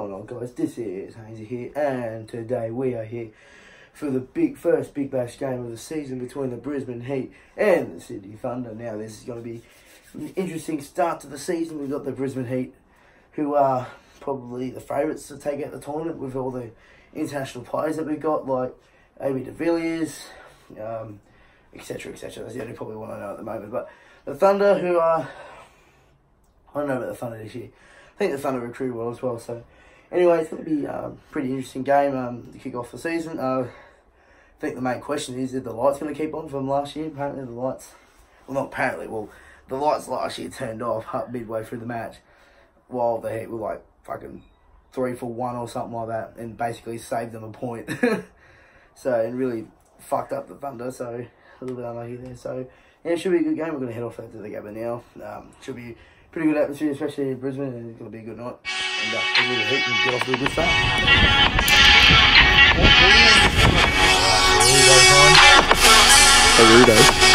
On, guys? This is Haynesy here, and today we are here for the big first Big Bash game of the season between the Brisbane Heat and the Sydney Thunder. Now, this is going to be an interesting start to the season. We've got the Brisbane Heat, who are probably the favourites to take out the tournament with all the international players that we've got, like AB de Villiers, um, etc., etc. That's the only probably one I know at the moment. But the Thunder, who are I don't know about the Thunder this year. I think the Thunder recruited well as well. So, anyway, it's going to be a pretty interesting game um, to kick off the season. Uh, I think the main question is, is the lights going to keep on from last year? Apparently, the lights, well, not apparently, well, the lights last year turned off midway through the match while the Heat were like fucking three for one or something like that and basically saved them a point. so, and really fucked up the Thunder. So, a little bit unlucky there. So, yeah, it should be a good game. We're going to head off to the Gabba now. Um, should be pretty good atmosphere, especially in Brisbane, and it's going to be a good night. And uh, we'll the Heat and get off to a good start. Harudo.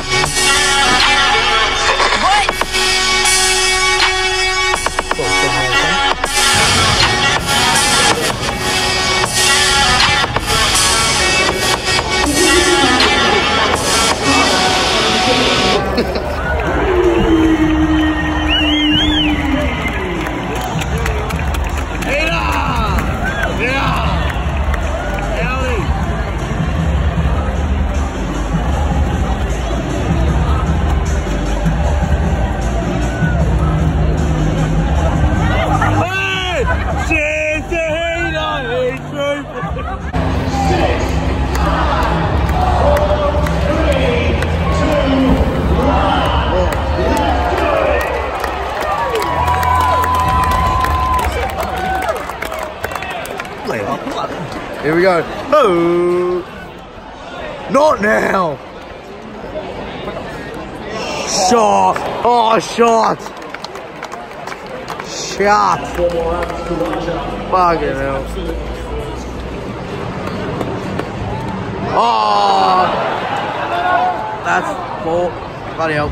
Here we go. Oh, not now. Shot. Oh, shot. Shot. Fucking hell. Oh, that's ball. Bloody hell.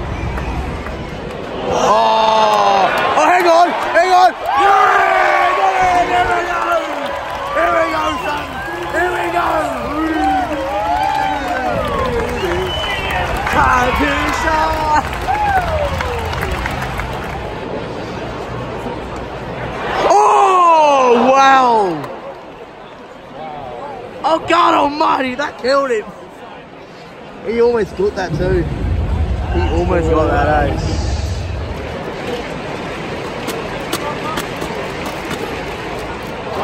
Oh, oh, hang on, hang on. Yeah, got it. Here we go. Here we go, son. Here we go. Oh, wow. Oh, God almighty, that killed him. He almost got that too. He almost got that, eh?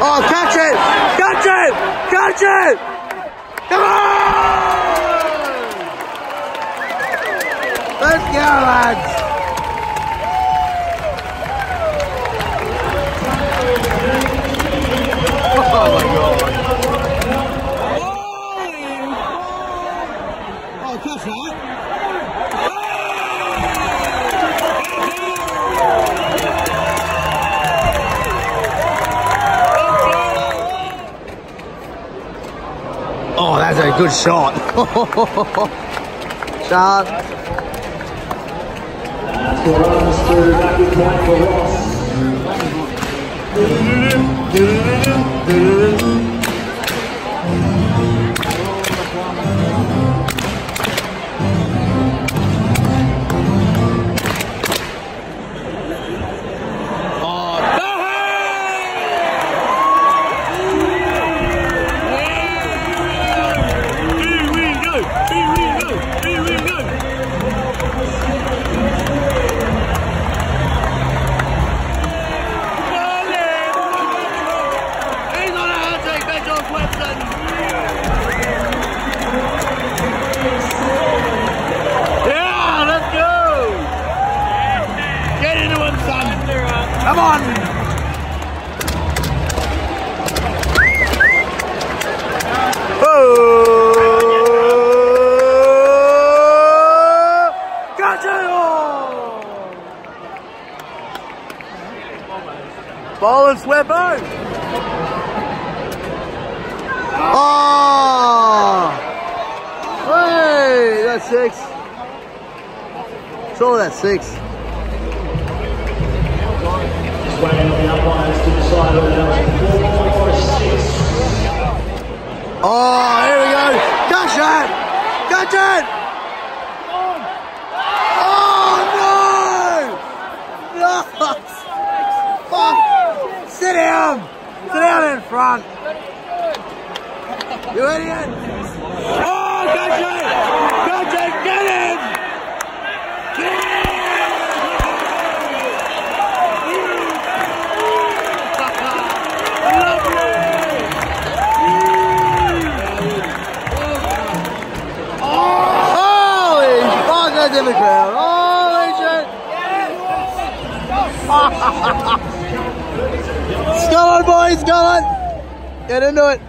Oh, catch it! Catch it! Catch it! Come on! Let's go, lads! Oh my god. Oh, catch that. Oh, that's a good shot. shot. Yeah, six. On, boys, skull on. Get into it.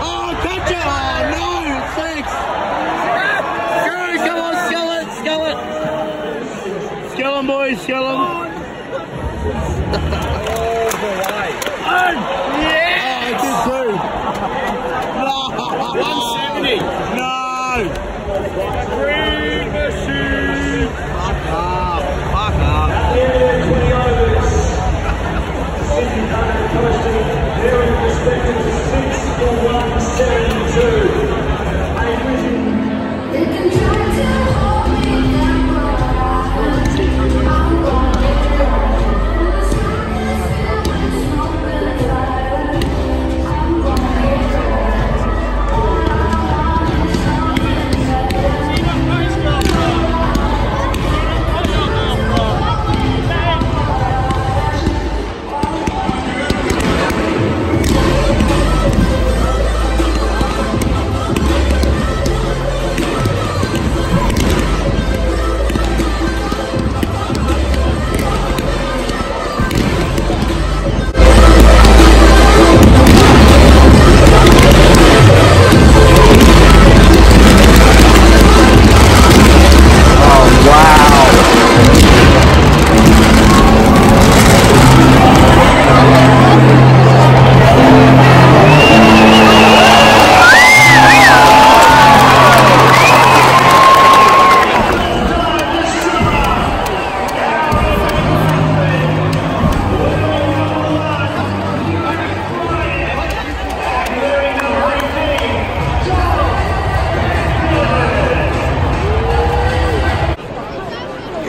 Oh, catch it. Oh, no, six. Screw, come on, skeleton, skeleton. Skeleton, boys, skeleton. Yeah! Oh, good too. No! 170. No!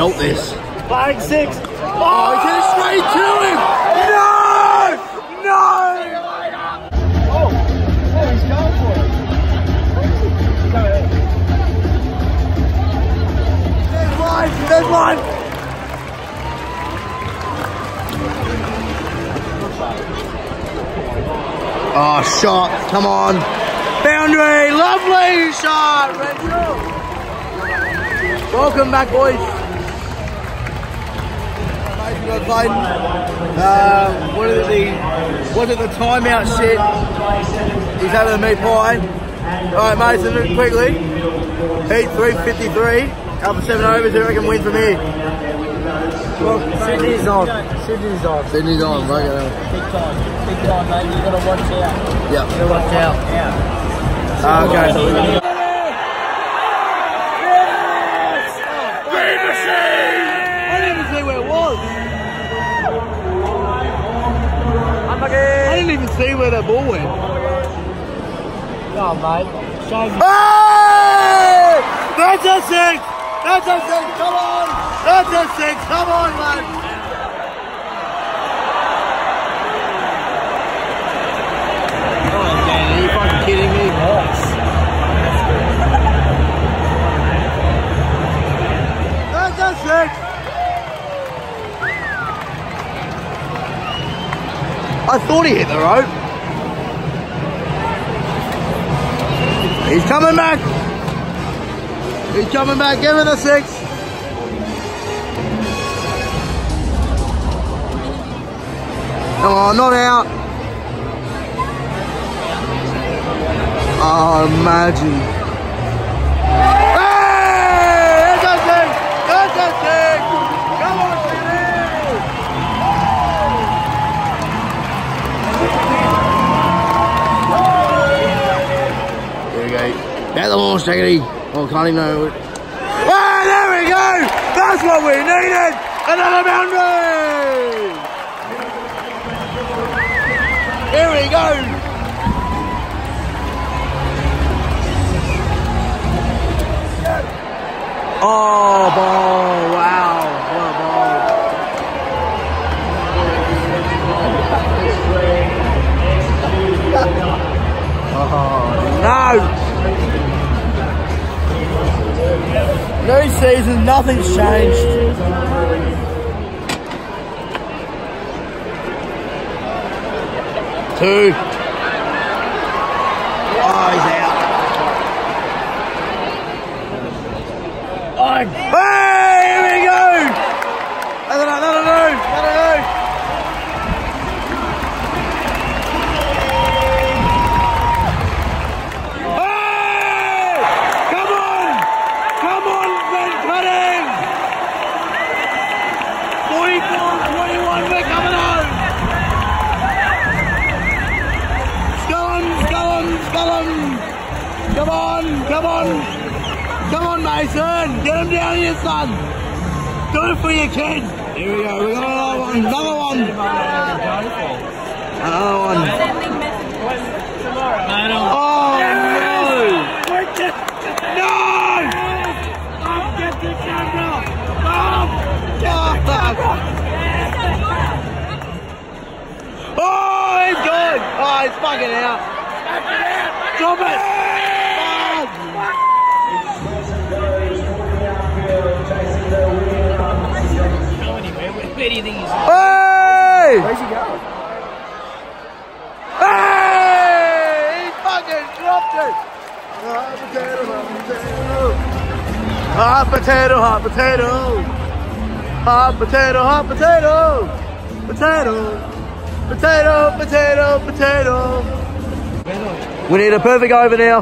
belt this. Six. Oh, he did straight to him! No! No! There's one! There's one! Oh, shot. Come on. Boundary. Lovely shot. Welcome back, boys. God Clayton. Uh, what is it, the, was it the timeout shit? He's having a meat pie. Alright, Mason, quickly. Heat 353. Up for seven overs. Who reckon win from here? Sydney's on. Sydney's on. Sydney's on, right? Big time. Big time, mate. You've gotta watch out. Yeah. You gotta watch out. Yeah. Okay. I didn't even see where that ball went. Come on, mate. Show me. Hey! That's a six! That's a six! Come on! That's a six! Come on, man! Oh, man, are you fucking kidding me? That's a six! I thought he hit the rope. He's coming back. He's coming back. Give it a six. Oh, not out. Oh, imagine. The launch, Jaggedy. Oh, can't even know it. Ah, there we go! That's what we needed! Another boundary! Here we go! Oh, ball! Wow! What a ball! Oh, no! New season, nothing's changed. Two. Oh, he's out. Oh, hey, here we go! I don't know, I don't know, I don't know. Hey! Come on! Come on, Ben Cutting! 44 21, we're coming home! Scullum, Scullum, Scullum! Come on, come on! Come on, Mason! Get him down here, son! Do it for your kid! Here we go, we got another one, another one! Another one. Oh no! No! Get the camera! Oh, he's good! Oh, he's fucking out! Stop it! 50 these. Hey! Where's he going? Hey! He fucking dropped it! Hot potato, hot potato. Hot potato, hot potato. Hot potato, hot potato. Potato. Potato, potato, potato. We need a perfect over now.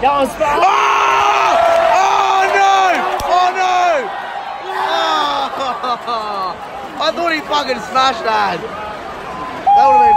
That was fast. Ah! Ah, I thought he fucking smashed that. That would have been